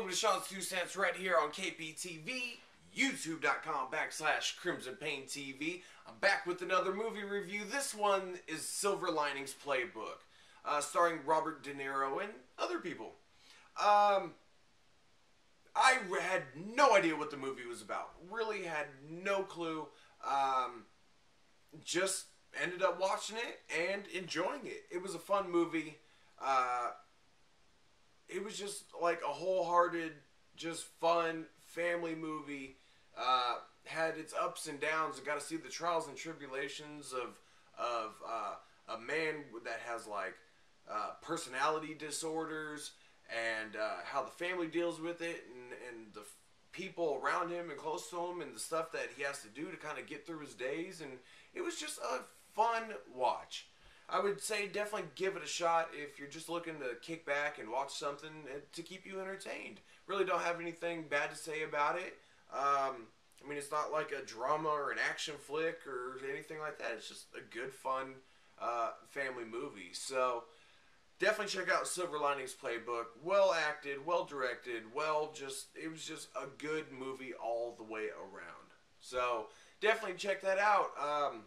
to Sean's Two Cents right here on KPTV, youtube.com backslash KrymzonPainTV. I'm back with another movie review. This one is Silver Linings Playbook, uh, starring Robert De Niro and other people. Um, I had no idea what the movie was about. Really had no clue. Um, just ended up watching it and enjoying it. It was a fun movie. Uh, it was just like a wholehearted, just fun family movie. Uh, had its ups and downs. And got to see the trials and tribulations of of uh, a man that has like uh, personality disorders and uh, how the family deals with it and and the f- people around him and close to him and the stuff that he has to do to kind of get through his days and it was just a fun watch. I would say definitely give it a shot if you're just looking to kick back and watch something uh, to keep you entertained. Really don't have anything bad to say about it. Um, I mean, it's not like a drama or an action flick or anything like that. It's just a good, fun uh, family movie. So definitely check out Silver Linings Playbook. Well acted, well directed, well just it was just a good movie all the way around. So definitely check that out. Um,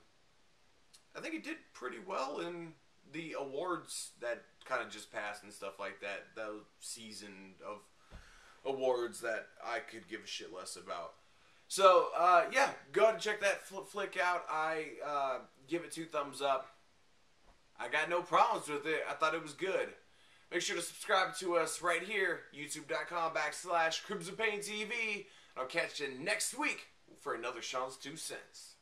I think it did pretty well in the awards that kind of just passed and stuff like that. The season of awards that I could give a shit less about. So uh, yeah, go ahead and check that fl- flick out. I uh, give it two thumbs up. I got no problems with it. I thought it was good. Make sure to subscribe to us right here, youtube.com backslash KrymzonPainTV. I'll catch you next week for another Sean's Two Cents.